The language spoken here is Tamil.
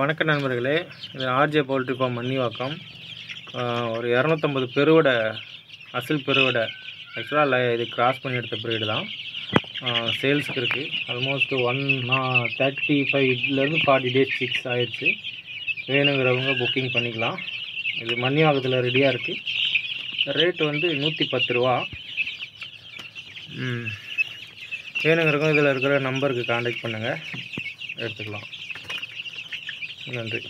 வணக்க நண்பர்களே. இது ஆர்ஜே பவுல்ட்ரி ஃபார்ம் மன்னிவாக்கம். ஒரு இரநூத்தம்பது பெருவடை அசில் பெருவடை. ஆக்சுவலாக இது கிராஸ் பண்ணி எடுத்த பிரீடு தான். சேல்ஸுக்கு இருக்குது ஆல்மோஸ்ட் ஒன் தேர்ட்டி ஃபைவ்லேருந்து ஃபார்ட்டி டேஸ் சிக்ஸ் ஆயிடுச்சு வேணுங்கிறவங்க புக்கிங் பண்ணிக்கலாம். இது மன்னிவாக்கத்தில் ரெடியாக இருக்குது ரேட் வந்து நூற்றி பத்து ரூபா. வேணுங்கிறவங்க இதில் இருக்கிற நம்பருக்கு காண்டாக்ட் பண்ணுங்கள் எடுத்துக்கலாம். நன்றி.